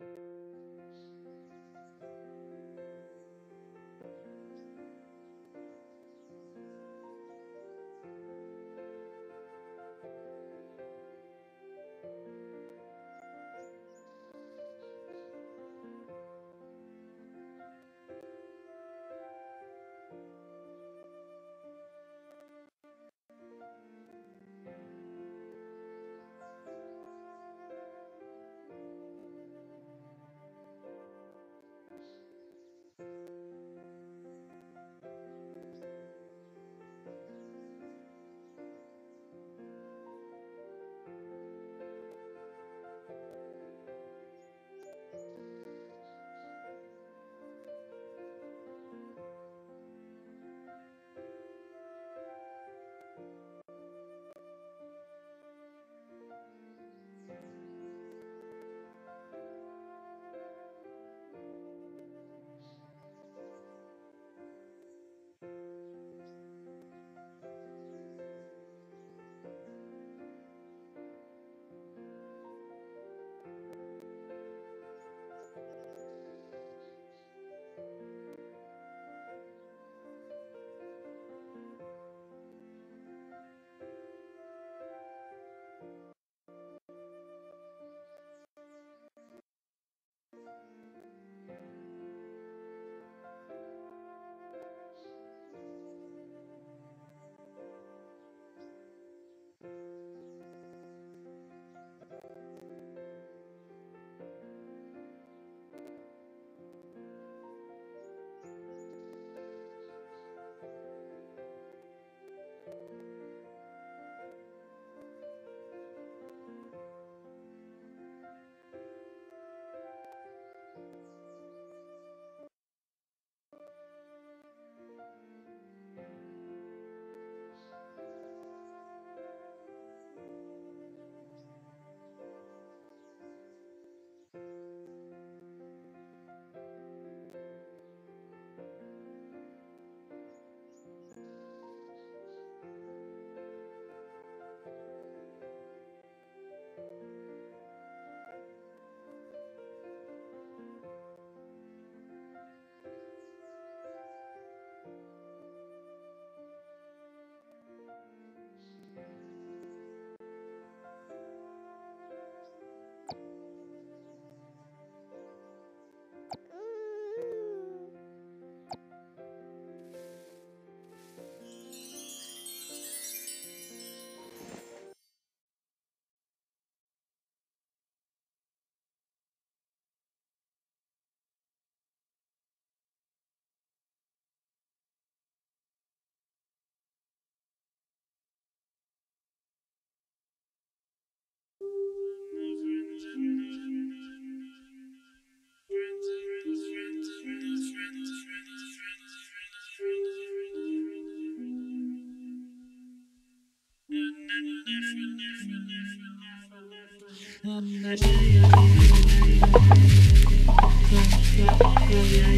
you yeah, yeah.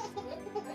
Ha ha ha ha!